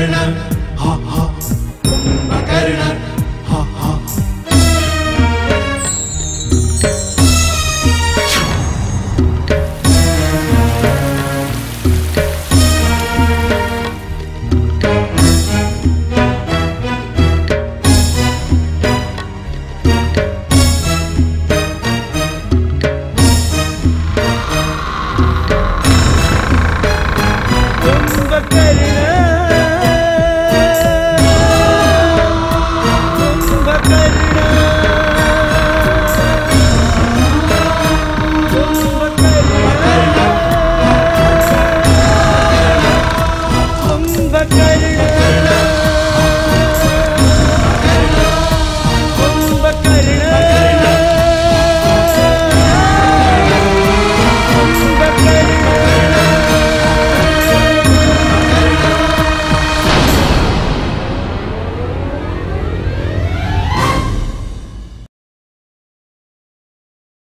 करणार हा हा कुंभा करणार हा हा Bakırına